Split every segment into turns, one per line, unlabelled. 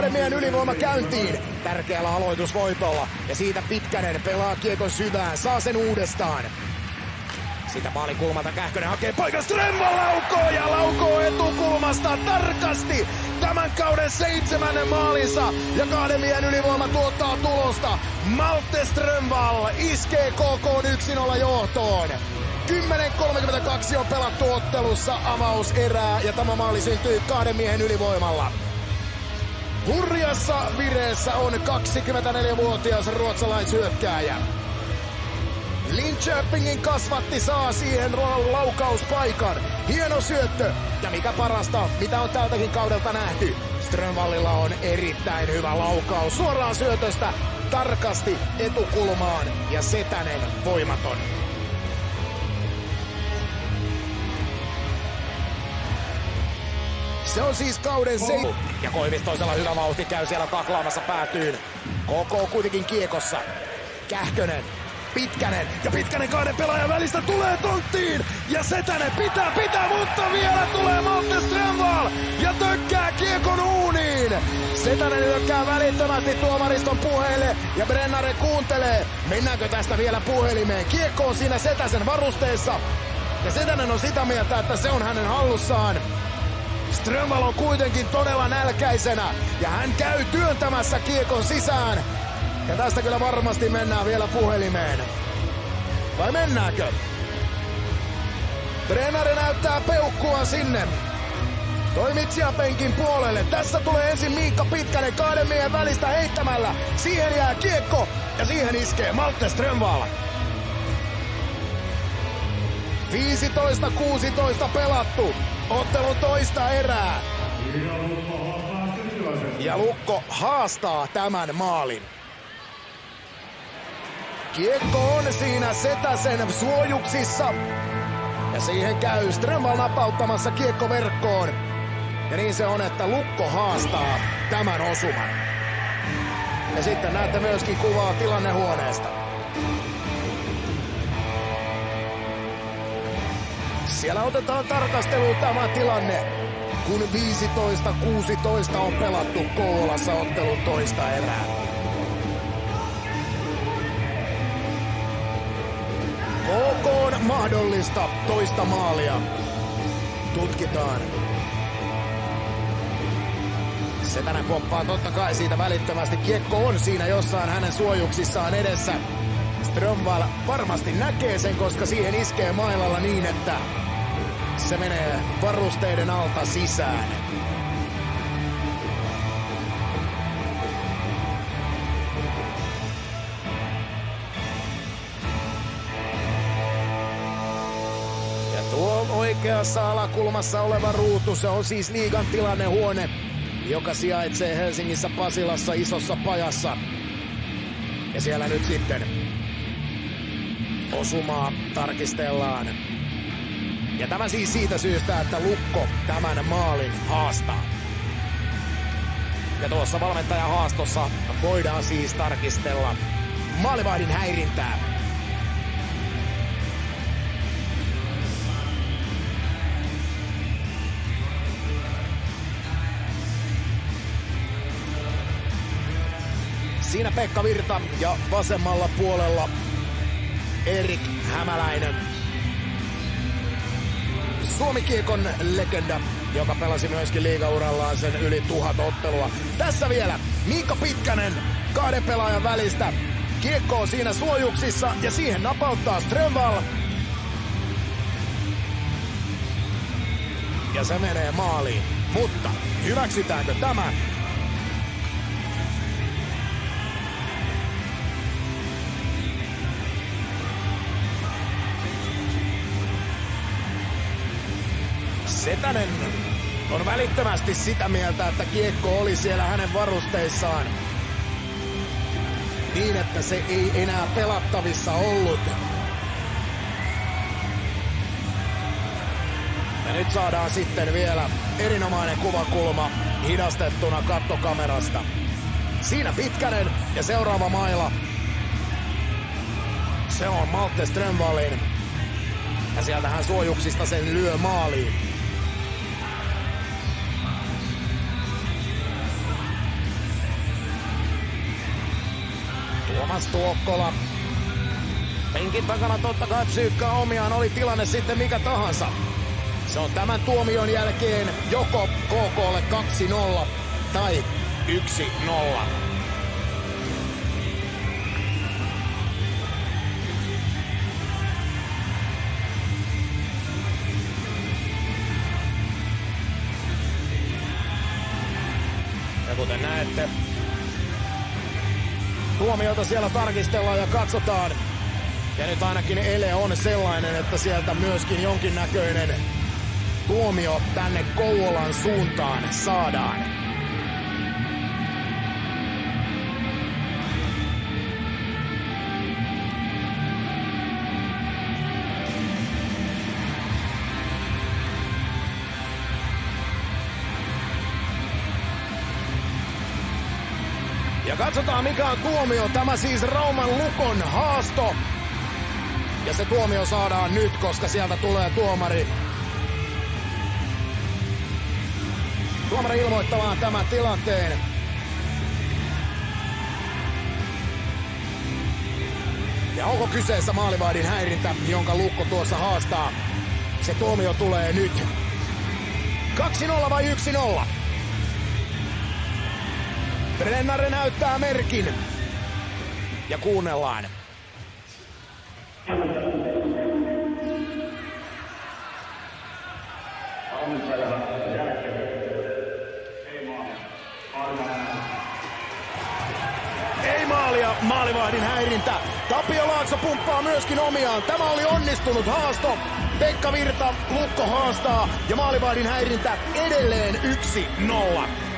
kahden miehen ylivoima käyntiin. Tärkeällä aloitusvoitolla. Ja siitä Pitkänen pelaa kiekon syvään. Saa sen uudestaan. Sitä maalikulmalta Kähkönen hakee paikan Strömman laukoo ja laukoo etukulmasta tarkasti tämän kauden seitsemännen maalinsa ja kahden miehen ylivoima tuottaa tulosta. Malte Strömvall iskee KK 1-0 johtoon. 10.32 on pelattu ottelussa erää ja tämä maali syntyy kahden miehen ylivoimalla. Hurjassa vireessä on 24-vuotias ruotsalaisyökkääjä. Linköpingin kasvatti saa siihen laukauspaikan. Hieno syöttö. Ja mikä parasta, mitä on tältäkin kaudelta nähty. Strömvallilla on erittäin hyvä laukaus suoraan syötöstä tarkasti etukulmaan ja Setänen voimaton. Se on siis kauden se... Ja Koivis toisella hyvä vauhti käy siellä taklaamassa päätyyn. KK kuitenkin kiekossa. Kähkönen Pitkänen. Ja Pitkänen kahden pelaajan välistä tulee tonttiin. Ja Setänen pitää, pitää, mutta vielä tulee Malte Strömvall. Ja tökkää kiekon uuniin. Setänen hyökkää välittömästi tuomariston puheille. Ja Brennare kuuntelee. Mennäänkö tästä vielä puhelimeen? Kiekko on siinä Setäsen varusteessa. Ja Setänen on sitä mieltä, että se on hänen hallussaan. Strömval on kuitenkin todella nälkäisenä ja hän käy työntämässä kiekon sisään. Ja tästä kyllä varmasti mennään vielä puhelimeen. Vai mennäänkö? Treenari näyttää peukkua sinne. Toimitsija penkin puolelle. Tässä tulee ensin Miikka Pitkänen kahden miehen välistä heittämällä. Siihen jää kiekko ja siihen iskee Malte Strömval. 15-16 pelattu. Ottelun toista erää. Ja Lukko haastaa tämän maalin. Kiekko on siinä Setäsen suojuksissa. Ja siihen käy Strömval napauttamassa kiekko verkkoon. Ja niin se on, että Lukko haastaa tämän osuman. Ja sitten näette myöskin kuvaa tilannehuoneesta. Siellä otetaan tarkasteluun tämä tilanne, kun 15-16 on pelattu Kouvolassa ottelun toista erää. OK on mahdollista toista maalia. Tutkitaan. Setänen pomppaa totta kai siitä välittömästi. Kiekko on siinä jossain hänen suojuksissaan edessä. Strömval varmasti näkee sen, koska siihen iskee mailalla niin, että se menee varusteiden alta sisään. Ja tuo oikeassa alakulmassa oleva ruutu, se on siis liigan tilannehuone, joka sijaitsee Helsingissä Pasilassa isossa pajassa. Ja siellä nyt sitten osumaa tarkistellaan ja tämä siis siitä syystä, että Lukko tämän maalin haastaa. Ja tuossa valmentajan haastossa voidaan siis tarkistella maalivahdin häirintää. Siinä Pekka Virta ja vasemmalla puolella Erik Hämäläinen Suomi-kiekon legenda, joka pelasi myöskin liigaurallaan sen yli tuhat ottelua. Tässä vielä Miikka Pitkänen kahden pelaajan välistä. Kiekko on siinä suojuksissa ja siihen napauttaa Strömval. Ja se menee maaliin. Mutta hyväksytäänkö tämä? Setänen on välittömästi sitä mieltä, että kiekko oli siellä hänen varusteissaan. Niin, että se ei enää pelattavissa ollut. Ja nyt saadaan sitten vielä erinomainen kuvakulma hidastettuna kattokamerasta. Siinä Pitkänen ja seuraava maila. Se on Malte Strömvallin. Ja sieltä hän suojuksista sen lyö maaliin. Tamas Tuokkola. Penkin takana totta kai psyykkaa omiaan, oli tilanne sitten mikä tahansa. Se on tämän tuomion jälkeen joko KKlle 2-0 tai 1-0. Ja kuten näette, tuomiota siellä tarkistellaan ja katsotaan. Ja nyt ainakin ele on sellainen, että sieltä myöskin jonkinnäköinen tuomio tänne Kouvolan suuntaan saadaan. Katsotaan mikä on tuomio. Tämä siis Rauman Lukon haasto. Ja se tuomio saadaan nyt, koska sieltä tulee tuomari. Tuomari ilmoittamaan tämän tilanteen. Ja onko kyseessä maalivahdin häirintä, jonka Lukko tuossa haastaa? Se tuomio tulee nyt. 2-0 vai 1-0? Brennare näyttää merkin. Ja kuunnellaan. Ei maalia, maalivahdin häirintä. Tapio Laakso pumppaa myöskin omiaan. Tämä oli onnistunut haasto. Pekka Virta, Lukko haastaa ja maalivahdin häirintä edelleen 1-0.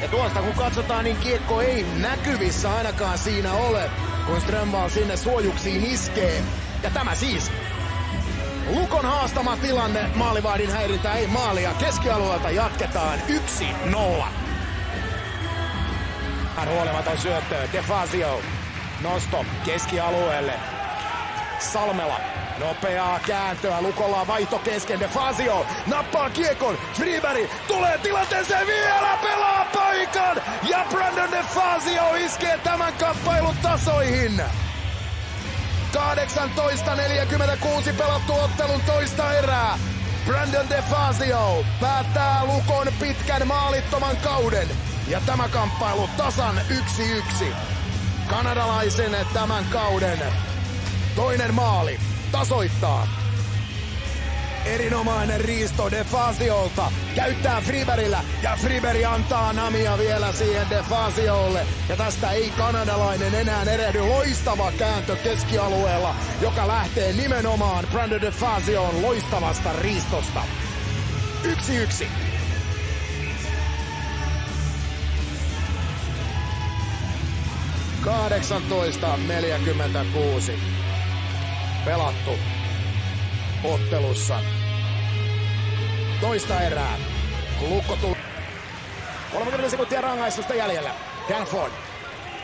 Ja tuosta kun katsotaan, niin kiekko ei näkyvissä ainakaan siinä ole, kun Strömvall sinne suojuksiin iskee. Ja tämä siis Lukon haastama tilanne, maalivahdin häirintä ei maalia. Keskialueelta jatketaan 1-0. Hän huolimaton syöttö, Defazio. Nosto keskialueelle. Salmela Nopeaa kääntöä, Lukolla on vaihto kesken, Defazio nappaa kiekon, Friberg tulee tilanteeseen vielä, pelaa paikan ja Brandon Defazio iskee tämän kamppailun tasoihin. 18.46 pelattu ottelun toista erää. Brandon Defazio päättää Lukon pitkän maalittoman kauden. Ja tämä kamppailu tasan 1-1. Kanadalaisen tämän kauden toinen maali tasoittaa. Erinomainen riisto Defaziolta. Käyttää Friberillä ja Friberi antaa namia vielä siihen Defaziolle. Ja tästä ei kanadalainen enää erehdy. Loistava kääntö keskialueella, joka lähtee nimenomaan Brandon Defazioon loistavasta riistosta. Yksi yksi. Kahdeksantoista 46 pelattu ottelussa. Toista erää. Lukko tuli. 30 sekuntia rangaistusta jäljellä. Danford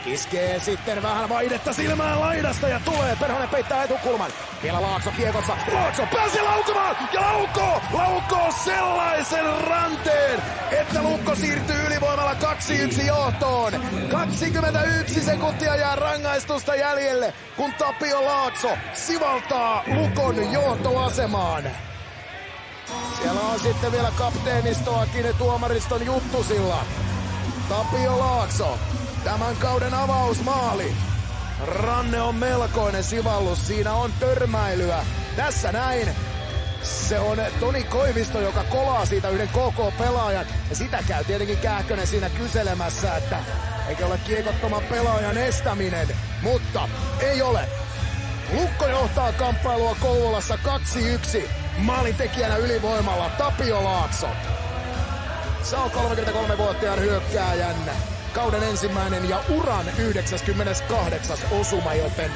Iskee sitten vähän vaihdetta silmään laidasta ja tulee. Perhonen peittää etukulman. Vielä Laakso kiekossa. Laakso pääsi laukomaan ja laukoo, laukoo sellaisen ranteen, että Lukko siirtyy ylivoimalla 2-1 johtoon. 21 sekuntia jää rangaistusta jäljelle, kun Tapio Laakso sivaltaa Lukon johtoasemaan. Siellä on sitten vielä kapteenistoakin tuomariston juttusilla. Tapio Laakso Tämän kauden avausmaali. Ranne on melkoinen sivallus, siinä on törmäilyä. Tässä näin. Se on Toni Koivisto, joka kolaa siitä yhden KK-pelaajan. Ja sitä käy tietenkin Kähkönen siinä kyselemässä, että eikä ole kiekottoman pelaajan estäminen. Mutta ei ole. Lukko johtaa kamppailua Kouvolassa 2-1. Maalintekijänä ylivoimalla Tapio Laakso. On 33-vuotiaan hyökkääjän kauden ensimmäinen ja uran 98. osuma, joten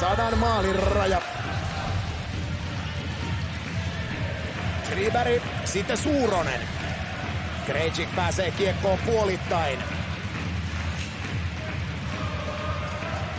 sadan maalin raja. Friberg, sitten Suuronen. Krejcik pääsee kiekkoon puolittain.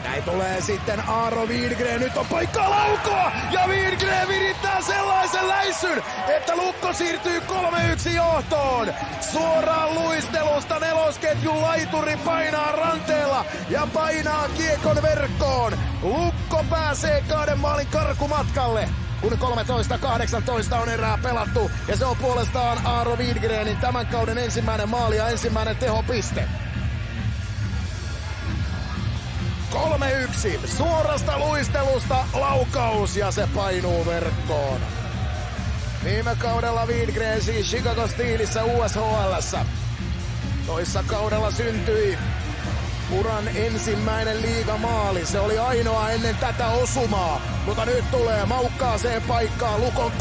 Näin tulee sitten Aaro Wiedgren. Nyt on paikka laukoa ja Wiedgren virittää sellaisen sen läissyn, että Lukko siirtyy 3-1 johtoon. Suoraan luistelusta nelosketjun laituri painaa ranteella ja painaa kiekon verkkoon. Lukko pääsee kahden maalin karkumatkalle kun 13-18 on erää pelattu. Ja se on puolestaan Aaro Wiedgrenin tämän kauden ensimmäinen maali ja ensimmäinen tehopiste. 3-1. Suorasta luistelusta laukaus ja se painuu verkkoon. Viime kaudella Wiedgren siis Chicago Steelissä USHL. Toissa kaudella syntyi uran ensimmäinen liigamaali. Se oli ainoa ennen tätä osumaa, mutta nyt tulee maukkaaseen paikkaan. Lukon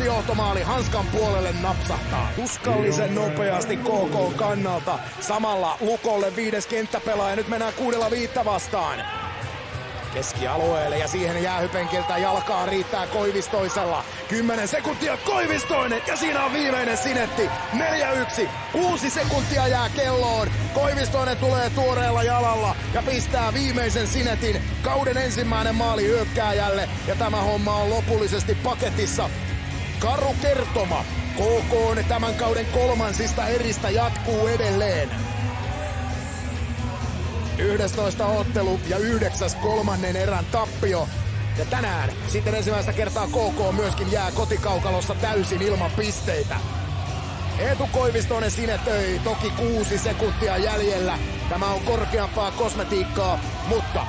3-1 johtomaali Hanskan puolelle napsahtaa. Tuskallisen nopeasti KK kannalta. Samalla Lukolle viides kenttäpelaaja. Nyt mennään kuudella viittä vastaan keskialueelle ja siihen jäähypenkiltä jalkaa riittää Koivistoisella. 10 sekuntia Koivistoinen ja siinä on viimeinen sinetti. 4-1. 6 sekuntia jää kelloon. Koivistoinen tulee tuoreella jalalla ja pistää viimeisen sinetin. Kauden ensimmäinen maali hyökkääjälle ja tämä homma on lopullisesti paketissa. Karu kertoma. KK tämän kauden kolmansista eristä jatkuu edelleen. 11 ottelu ja yhdeksäs kolmannen erän tappio. Ja tänään sitten ensimmäistä kertaa KK myöskin jää kotikaukalossa täysin ilman pisteitä. Eetu Koivistoinen sinetöi, toki kuusi sekuntia jäljellä. Tämä on korkeampaa kosmetiikkaa, mutta